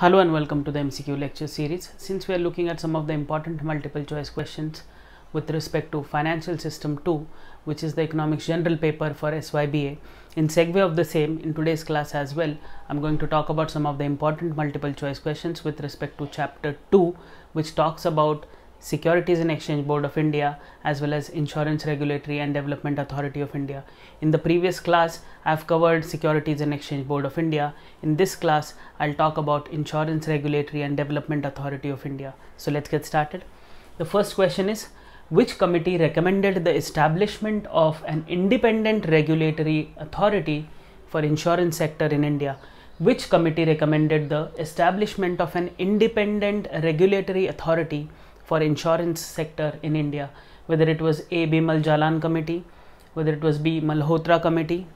Hello and welcome to the MCQ lecture series. Since we are looking at some of the important multiple choice questions with respect to Financial System 2, which is the Economics General paper for SYBA, in segue of the same, in today's class as well, I'm going to talk about some of the important multiple choice questions with respect to Chapter 2, which talks about Securities and Exchange Board of India as well as Insurance Regulatory and Development Authority of India. In the previous class, I've covered Securities and Exchange Board of India. In this class, I'll talk about Insurance Regulatory and Development Authority of India. So let's get started. The first question is which committee recommended the establishment of an independent regulatory authority for insurance sector in India? Which committee recommended the establishment of an independent regulatory authority for insurance sector in India, whether it was A. Bimal Jalan committee, whether it was B. Malhotra committee,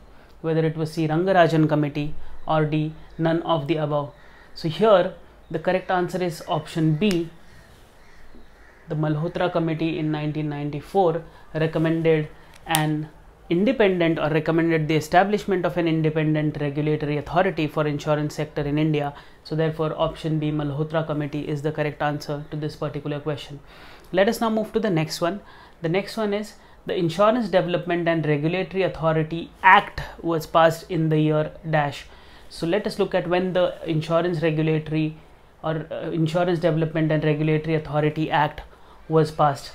whether it was C. Rangarajan committee or D. None of the above. So here the correct answer is option B. The Malhotra committee in 1994 recommended an independent or recommended the establishment of an independent regulatory authority for insurance sector in India. So therefore option B Malhotra committee is the correct answer to this particular question. Let us now move to the next one. The next one is the Insurance Development and Regulatory Authority Act was passed in the year dash. So let us look at when the Insurance Regulatory or uh, Insurance Development and Regulatory Authority Act was passed.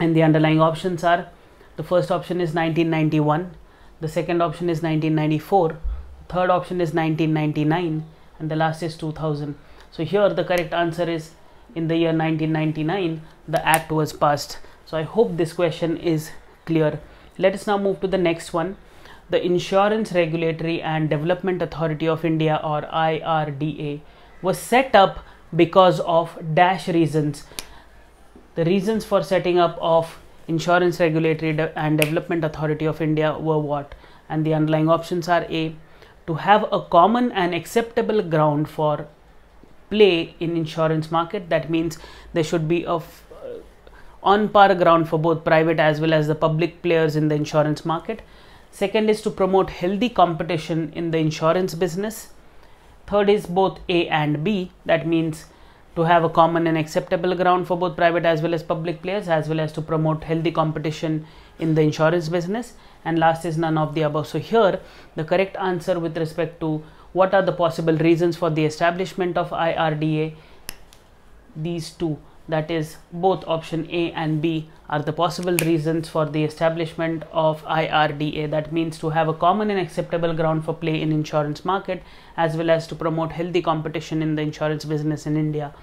And the underlying options are the first option is 1991 the second option is 1994 the third option is 1999 and the last is 2000 so here the correct answer is in the year 1999 the act was passed. So i hope this question is clear. Let us now move to the next one. The insurance regulatory and development authority of india or irda was set up because of dash reasons. The reasons for setting up of Insurance Regulatory De and Development Authority of India were what? And the underlying options are A. To have a common and acceptable ground for play in insurance market. That means there should be a uh, on par ground for both private as well as the public players in the insurance market. Second is to promote healthy competition in the insurance business. Third is both A and B. That means to have a common and acceptable ground for both private as well as public players as well as to promote healthy competition in the insurance business. And last is none of the above. So here the correct answer with respect to what are the possible reasons for the establishment of IRDA these two that is both option A and B are the possible reasons for the establishment of IRDA that means to have a common and acceptable ground for play in insurance market as well as to promote healthy competition in the insurance business in India.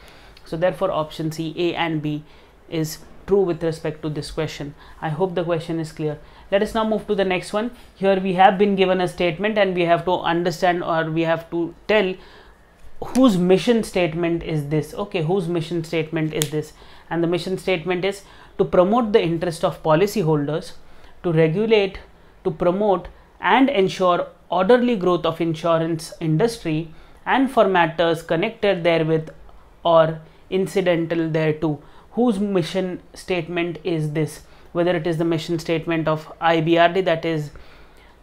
So therefore option C A and B is true with respect to this question. I hope the question is clear. Let us now move to the next one. Here we have been given a statement and we have to understand or we have to tell whose mission statement is this? Okay whose mission statement is this? And the mission statement is to promote the interest of policyholders to regulate to promote and ensure orderly growth of insurance industry and for matters connected therewith or incidental thereto. Whose mission statement is this? Whether it is the mission statement of IBRD that is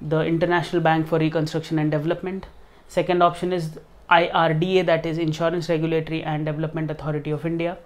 the International Bank for Reconstruction and Development. Second option is IRDA that is Insurance Regulatory and Development Authority of India,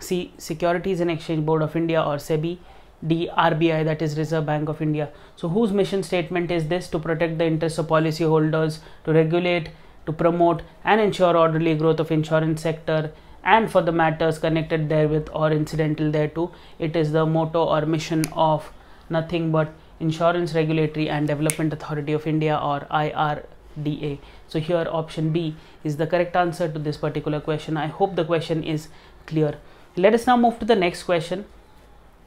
C Securities and Exchange Board of India or SEBI, D RBI that is Reserve Bank of India. So whose mission statement is this to protect the interests of policyholders, to regulate, to promote and ensure orderly growth of insurance sector and for the matters connected therewith or incidental thereto. It is the motto or mission of nothing but Insurance Regulatory and Development Authority of India or IR DA. So here option B is the correct answer to this particular question. I hope the question is clear. Let us now move to the next question.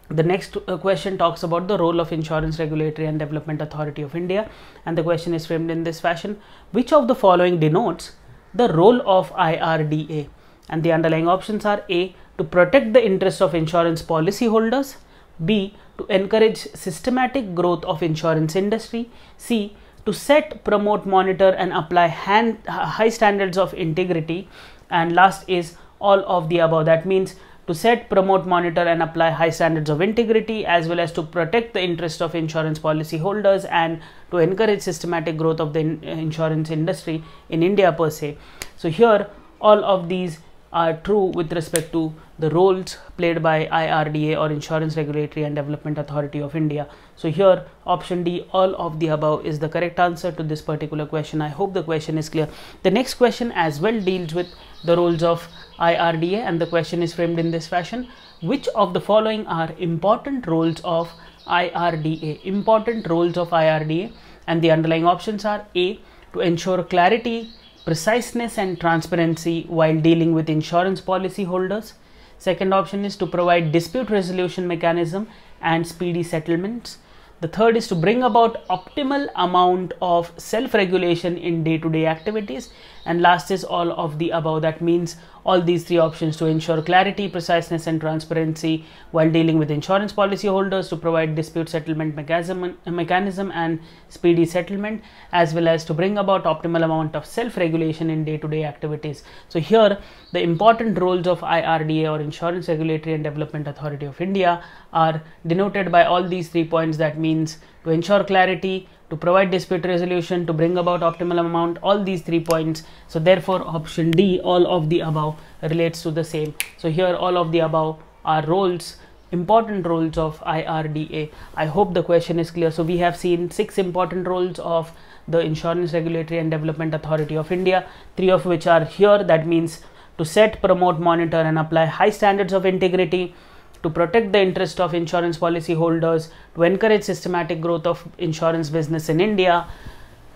The next uh, question talks about the role of Insurance Regulatory and Development Authority of India and the question is framed in this fashion. Which of the following denotes the role of IRDA? And the underlying options are A. To protect the interests of insurance policyholders. B. To encourage systematic growth of insurance industry. C to set, promote, monitor, and apply hand, high standards of integrity. And last is all of the above. That means to set, promote, monitor, and apply high standards of integrity, as well as to protect the interest of insurance policy holders and to encourage systematic growth of the in uh, insurance industry in India per se. so here all of these are true with respect to the roles played by IRDA or Insurance Regulatory and Development Authority of India. So here option D all of the above is the correct answer to this particular question. I hope the question is clear. The next question as well deals with the roles of IRDA and the question is framed in this fashion. Which of the following are important roles of IRDA? Important roles of IRDA and the underlying options are A to ensure clarity preciseness and transparency while dealing with insurance policy holders. Second option is to provide dispute resolution mechanism and speedy settlements. The third is to bring about optimal amount of self-regulation in day-to-day activities. And last is all of the above. That means all these three options to ensure clarity, preciseness and transparency while dealing with insurance policy holders to provide dispute settlement mechanism, mechanism and speedy settlement as well as to bring about optimal amount of self-regulation in day-to-day -day activities. So here the important roles of IRDA or Insurance Regulatory and Development Authority of India are denoted by all these three points that means to ensure clarity, to provide dispute resolution, to bring about optimal amount, all these three points. So therefore option D, all of the above relates to the same. So here all of the above are roles important roles of IRDA. I hope the question is clear. So we have seen six important roles of the Insurance Regulatory and Development Authority of India, three of which are here. That means to set, promote, monitor and apply high standards of integrity, to protect the interest of insurance policy holders, to encourage systematic growth of insurance business in India,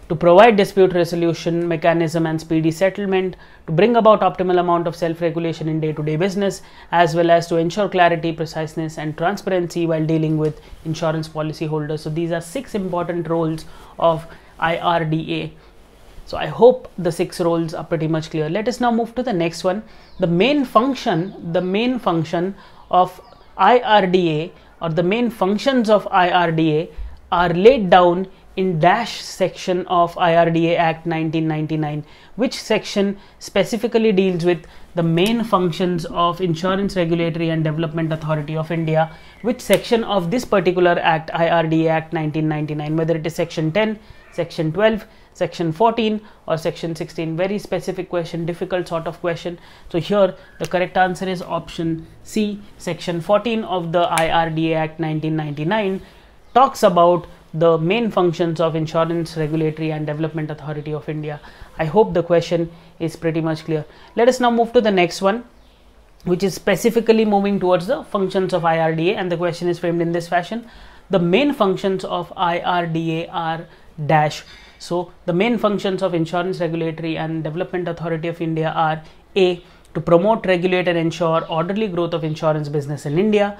to provide dispute resolution mechanism and speedy settlement, to bring about optimal amount of self-regulation in day-to-day business, as well as to ensure clarity, preciseness and transparency while dealing with insurance policy holders. So these are six important roles of IRDA. So I hope the six roles are pretty much clear. Let us now move to the next one. The main function, the main function of IRDA or the main functions of IRDA are laid down in dash section of IRDA Act 1999 which section specifically deals with the main functions of Insurance Regulatory and Development Authority of India which section of this particular act IRDA Act 1999 whether it is section 10 section 12 section 14 or section 16 very specific question difficult sort of question. So here the correct answer is option c. Section 14 of the irda act 1999 talks about the main functions of insurance regulatory and development authority of india i hope the question is pretty much clear let us now move to the next one which is specifically moving towards the functions of irda and the question is framed in this fashion the main functions of irda are dash so the main functions of Insurance Regulatory and Development Authority of India are A. To promote, regulate and ensure orderly growth of insurance business in India.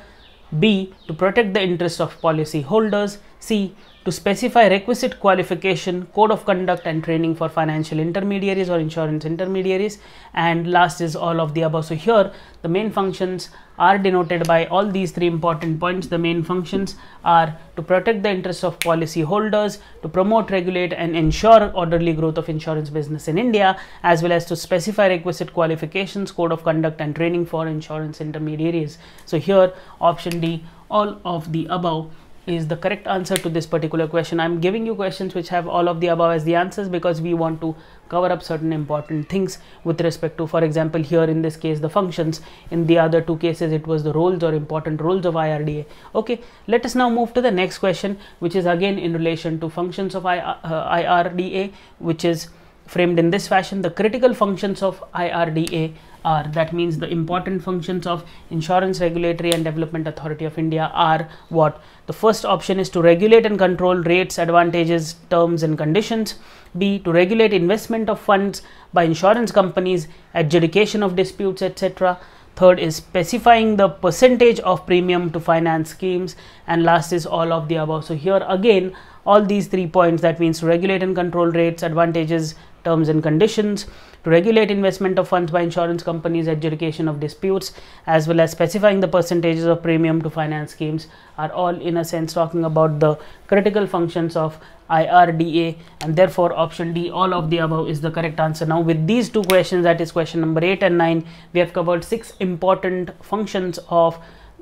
B. To protect the interests of policy holders. C. To specify requisite qualification, code of conduct and training for financial intermediaries or insurance intermediaries. And last is all of the above. So here the main functions are denoted by all these three important points. The main functions are to protect the interests of policy holders, to promote, regulate and ensure orderly growth of insurance business in India, as well as to specify requisite qualifications, code of conduct and training for insurance intermediaries. So here option D, all of the above is the correct answer to this particular question. I'm giving you questions which have all of the above as the answers because we want to cover up certain important things with respect to, for example, here in this case, the functions. In the other two cases, it was the roles or important roles of IRDA. Okay, let us now move to the next question, which is again in relation to functions of I, uh, IRDA, which is framed in this fashion. The critical functions of IRDA are that means the important functions of insurance regulatory and development authority of india are what? The first option is to regulate and control rates advantages terms and conditions. B to regulate investment of funds by insurance companies adjudication of disputes etc third is specifying the percentage of premium to finance schemes. And last is all of the above. So here again all these three points that means regulate and control rates advantages terms and conditions to regulate investment of funds by insurance companies, adjudication of disputes, as well as specifying the percentages of premium to finance schemes are all in a sense talking about the critical functions of IRDA and therefore option D all of the above is the correct answer. Now with these two questions that is question number 8 and 9 we have covered six important functions of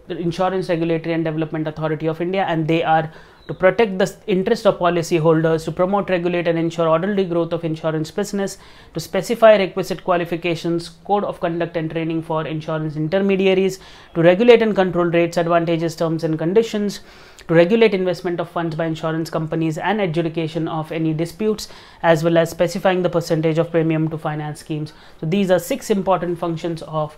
the Insurance Regulatory and Development Authority of India and they are to protect the interest of policyholders, to promote, regulate, and ensure orderly growth of insurance business, to specify requisite qualifications, code of conduct and training for insurance intermediaries, to regulate and control rates, advantages, terms, and conditions, to regulate investment of funds by insurance companies and adjudication of any disputes, as well as specifying the percentage of premium to finance schemes. So, these are six important functions of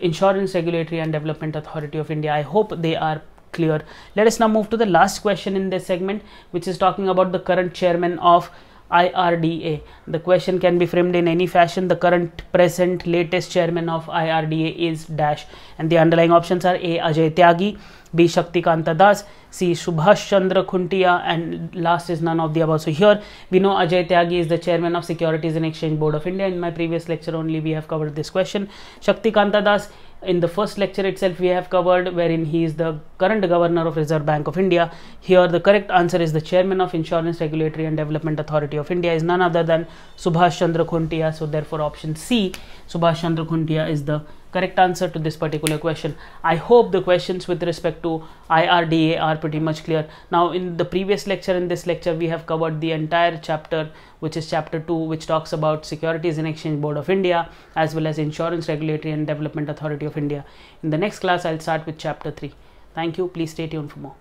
Insurance Regulatory and Development Authority of India. I hope they are clear. Let us now move to the last question in this segment, which is talking about the current chairman of IRDA. The question can be framed in any fashion. The current, present, latest chairman of IRDA is dash, and the underlying options are A. Ajay Tyagi, B. Shakti Kanta Das, C. Subhash Chandra Khuntia, and last is none of the above. So here we know Ajay Tyagi is the chairman of Securities and Exchange Board of India. In my previous lecture only we have covered this question. Shakti Kanta Das in the first lecture itself we have covered wherein he is the current governor of reserve bank of india here the correct answer is the chairman of insurance regulatory and development authority of india is none other than subhash chandra khuntia so therefore option c subhash chandra khuntia is the correct answer to this particular question. I hope the questions with respect to IRDA are pretty much clear. Now in the previous lecture in this lecture we have covered the entire chapter which is chapter 2 which talks about Securities and Exchange Board of India as well as Insurance Regulatory and Development Authority of India. In the next class I'll start with chapter 3. Thank you. Please stay tuned for more.